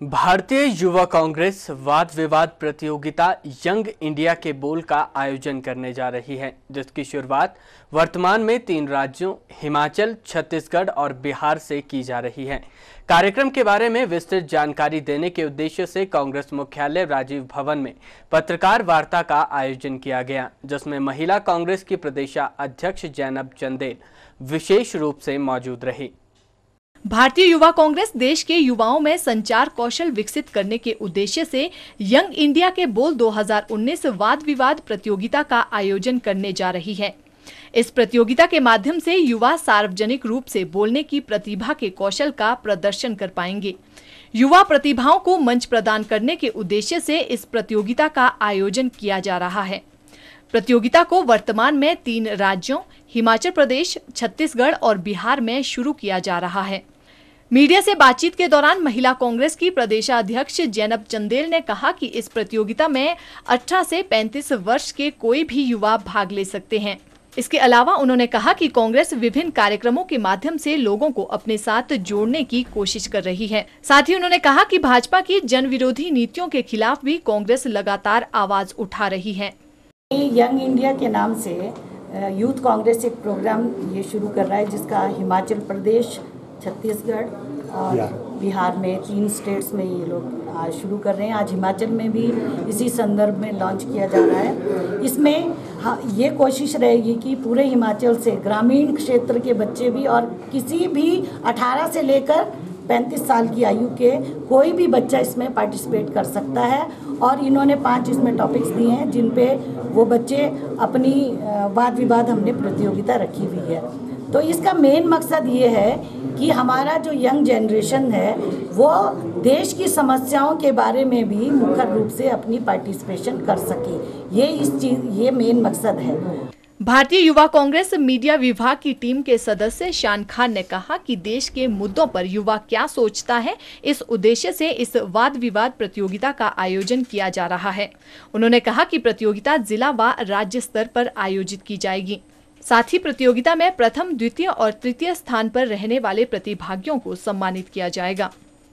भारतीय युवा कांग्रेस वाद विवाद प्रतियोगिता यंग इंडिया के बोल का आयोजन करने जा रही है, जिसकी शुरुआत वर्तमान में तीन राज्यों, हिमाचल, छत्तीसगढ़ और बिहार से की जा रही है। कार्यक्रम के बारे में विस्तृत जानकारी देने के उद्देश्य से कांग्रेस मुख्यालय राजीव भवन में पत्रकार वार्ता का आयोजन किया गया, जिसमें महिला कांग्रेस की प्रदेशा अध्यक्ष जैनब चंदेल विशेष रूप से मौजूद रही। भारतीय युवा कांग्रेस देश के युवाओं में संचार कौशल विकसित करने के उद्देश्य से यंग इंडिया के बोल 2019 वाद विवाद प्रतियोगिता का आयोजन करने जा रही है। इस प्रतियोगिता के माध्यम से युवा सार्वजनिक रूप से बोलने की प्रतिभा के कौशल का प्रदर्शन कर पाएँगे। युवा प्रतिभाओं को मंच प्रदान करने के उद्देश्य से इस प्रतियोगिता का आयोजन किया जा रहा है। प्रतियोगिता को वर्तमान में तीन राज्यों, हिमाचल प्रदेश, छत्तीसगढ़ और बिहार में शुरू किया जा रहा है। मीडिया से बातचीत के दौरान महिला कांग्रेस की प्रदेशाध्यक्ष जैनब चंदेल ने कहा कि इस प्रतियोगिता में 18 से 35 वर्ष के कोई भी युवा भाग ले सकते हैं। इसके अलावा उन्होंने कहा कि कांग्रेस विभिन्न कार्यक्रमों के माध्यम से लोगों को अपने साथ जोड़ने की कोशिश कर रही है। साथ ही उन्होंने कहा कि भाजपा की जन विरोधी नीतियों के खिलाफ भी कांग्रेस लगातार आवाज़ उठा रही है। यंग इंडिया के नाम से यूथ कांग्रेस एक प्रोग्राम ये शुरू कर रहा है, जिसका हिमाचल प्रदेश छत्तीसगढ़ और बिहार में तीन स्टेट्स में ये लोग आज शुरू कर रहे हैं। आज हिमाचल में भी इसी संदर्भ में लॉन्च किया जा रहा है। इसमें हाँ ये कोशिश रहेगी कि पूरे हिमाचल से ग्रामीण क्षेत्र के बच्चे भी और किसी भी 18 से लेकर 35 साल की आयु के कोई भी बच्चा इसमें पार्टिसिपेट कर सकता है। और इन्होंने पाँच इसमें टॉपिक्स दिए हैं जिन पे वो बच्चे अपनी वाद विवाद हमने प्रतियोगिता रखी हुई है। तो इसका मेन मकसद ये है कि हमारा जो यंग जनरेशन है, वो देश की समस्याओं के बारे में भी मुख्य रूप से अपनी पार्टिसिपेशन कर सके। ये इस चीज़, ये मेन मकसद है। भारतीय युवा कांग्रेस मीडिया विभाग की टीम के सदस्य शान खान ने कहा कि देश के मुद्दों पर युवा क्या सोचता है, इस उद्देश्य से इस वाद विवाद प्रतियोगिता का आयोजन किया जा रहा है। उन्होंने कहा कि प्रतियोगिता जिला व राज्य स्तर पर आयोजित की जाएगी। साथ ही प्रतियोगिता में प्रथम, द्वितीय और तृतीय स्थान पर रहने वाले प्रतिभागियों को सम्मानित किया जाएगा।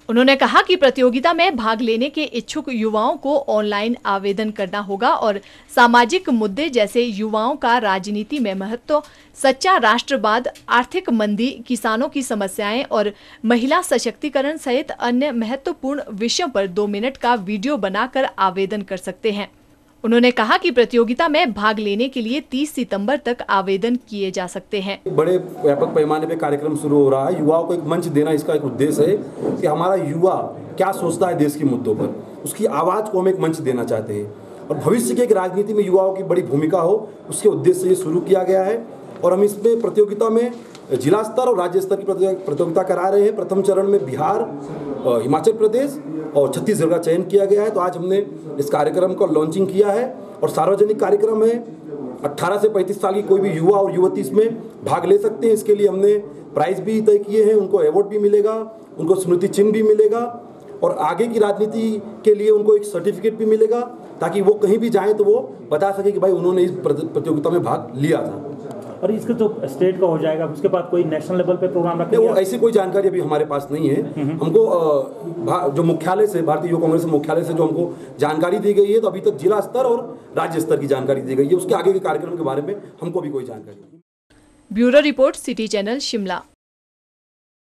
उन्होंने कहा कि प्रतियोगिता में भाग लेने के इच्छुक युवाओं को ऑनलाइन आवेदन करना होगा और सामाजिक मुद्दे जैसे युवाओं का राजनीति में महत्व, सच्चा राष्ट्रवाद, आर्थिक मंदी, किसानों की समस्याएँ और महिला सशक्तिकरण सहित अन्य महत्वपूर्ण विषयों पर दो मिनट का वीडियो बनाकर आवेदन कर सकते हैं। उन्होंने कहा कि प्रतियोगिता में भाग लेने के लिए 30 सितंबर तक आवेदन किए जा सकते हैं। बड़े व्यापक पैमाने पे कार्यक्रम शुरू हो रहा है। युवाओं को एक मंच देना इसका एक उद्देश्य है कि हमारा युवा क्या सोचता है देश के मुद्दों पर। उसकी आवाज़ को हम एक मंच देना चाहते हैं। और भविष्य की एक राजनीति में युवाओं की बड़ी भूमिका हो, उसके उद्देश्य से ये शुरू किया गया है। और हम इसमें प्रतियोगिता में जिला स्तर और राज्य स्तर की प्रतियोगिता करा रहे हैं। प्रथम चरण में बिहार हिमाचल प्रदेश और छत्तीसगढ़ का चयन किया गया है। तो आज हमने इस कार्यक्रम को लॉन्चिंग किया है और सार्वजनिक कार्यक्रम है। 18 से 35 साल की कोई भी युवा और युवती इसमें भाग ले सकते हैं। इसके लिए हमने प्राइज भी तय किए हैं। उनको अवार्ड भी मिलेगा, उनको स्मृति चिन्ह भी मिलेगा और आगे की राजनीति के लिए उनको एक सर्टिफिकेट भी मिलेगा ताकि वो कहीं भी जाएँ तो वो बता सके कि भाई उन्होंने इस प्रतियोगिता में भाग लिया था। और इसके जो स्टेट का हो जाएगा उसके बाद कोई नेशनल लेवल पे प्रोग्राम रखेंगे वो ऐसी कोई जानकारी अभी हमारे पास नहीं है। हमको जो मुख्यालय से भारतीय युवा कांग्रेस मुख्यालय से जो हमको जानकारी दी गई है तो अभी तक जिला स्तर और राज्य स्तर की जानकारी दी गई है। उसके आगे के कार्यक्रम के बारे में हमको भी कोई जानकारी नहीं। Bureau report city channel Shimla.